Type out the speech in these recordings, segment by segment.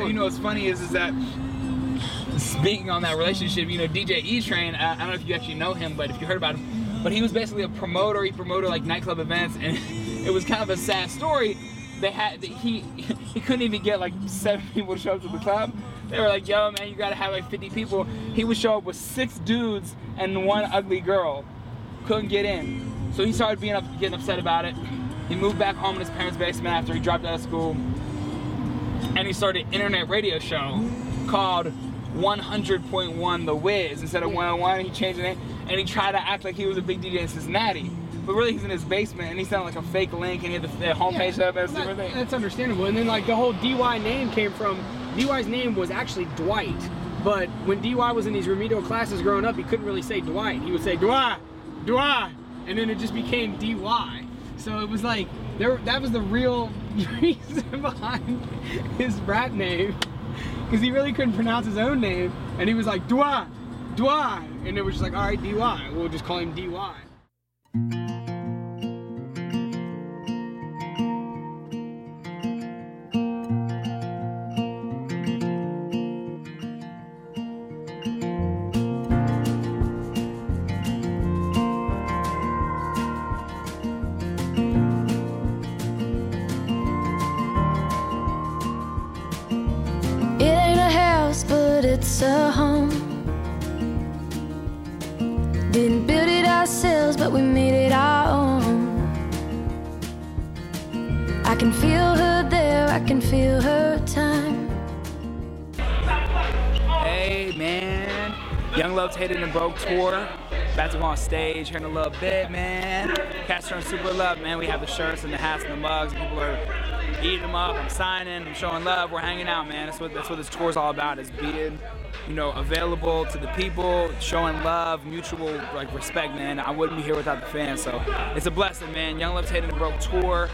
You know what's funny is is that speaking on that relationship, you know, DJ E Train, I, I don't know if you actually know him, but if you heard about him, but he was basically a promoter. He promoted like nightclub events, and it was kind of a sad story. They had he he couldn't even get like seven people to show up to the club. They were like, "Yo, man, you gotta have like 50 people." He would show up with six dudes and one ugly girl. Couldn't get in, so he started being up, getting upset about it. He moved back home in his parents' basement after he dropped out of school, and he started an internet radio show called 100.1 The Wiz instead of 101. He changed the name, and he tried to act like he was a big DJ in Cincinnati. But really, he's in his basement, and he sounded like a fake link, and he had the, the homepage Yeah, up and that- everything. That's understandable. And then like the whole D-WHY name came from D-WHY's name was actually Dwight. But when D-WHY was in these remedial classes growing up, he couldn't really say Dwight. He would say Dwight, Dwight, and then it just became D-WHY. So it was like there that was the real reason behind his rap name. Because he really couldn't pronounce his own name, and he was like Dwight, Dwight, and it was just like, all right, D-WHY. We'll just call him D-WHY. It's a home. Didn't build it ourselves, but we made it our own. I can feel her there, I can feel her time. Hey man, Young Loved Hated and Broke tour. About to go on stage here in a little bit, man. Cats turn super love, man. We have the shirts and the hats and the mugs. People are eating them up. I'm signing. I'm showing love. We're hanging out, man. That's what that's what this tour's all about. Is being, you know, available to the people, showing love, mutual like respect, man. I wouldn't be here without the fans. So it's a blessing, man. Young Loved Hated and Broke tour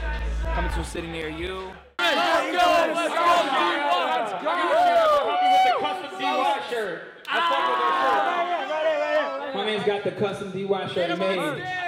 coming to a city near you. Let's go! Let's go, let's go! My man's got the custom D-WHY shirt made.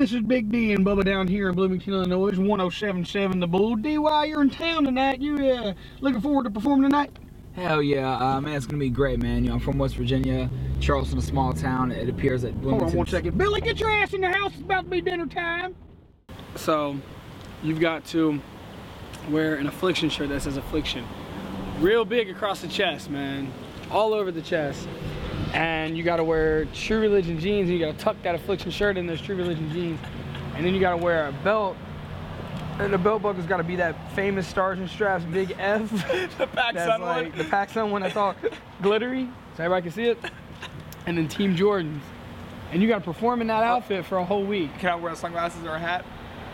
This is Big D and Bubba down here in Bloomington, Illinois. 1077 The Bull. D-WHY, you're in town tonight. You uh, looking forward to performing tonight? Hell yeah, uh, man, it's gonna be great, man. You know, I'm from West Virginia, Charleston, a small town. It appears that Hold Bloomington. on one second. Billy, get your ass in the house. It's about to be dinner time. So, you've got to wear an affliction shirt that says affliction. Real big across the chest, man. All over the chest. And you gotta wear True Religion jeans and you gotta tuck that affliction shirt in those True Religion jeans. And then you gotta wear a belt. And the belt buckle's gotta be that famous Stars and Straps big F. the PacSun like one. the PacSun one that's all glittery, so everybody can see it. And then Team Jordans. And you gotta perform in that outfit for a whole week. Can I wear sunglasses or a hat?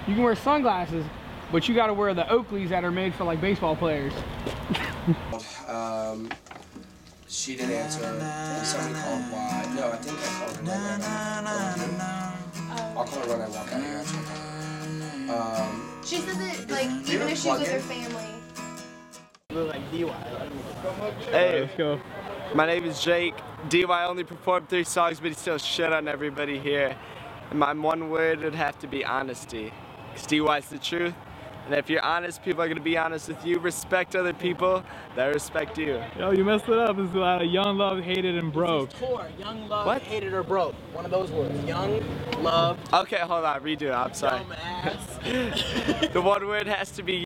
You can wear sunglasses, but you gotta wear the Oakleys that are made for like baseball players. Um, she didn't answer. Somebody called why. No, I think I called her right when I I'll call her when I walk out here. actually. Um, She said that, like, Do you even if she's plug with in? her family. Hey, Let's go. my name is Jake. D-WHY only performed three songs, but he still shit on everybody here. And my one word would have to be honesty. Because D-WHY's the truth, And if you're honest, people are gonna be honest with you. Respect other people that respect you. Yo, you messed it up. It's uh, young, love, hated, and broke. Tour, young, love, What? hated, or broke. One of those words. Young, love, Okay, hold on, redo it. I'm sorry. dumbass. the one word has to be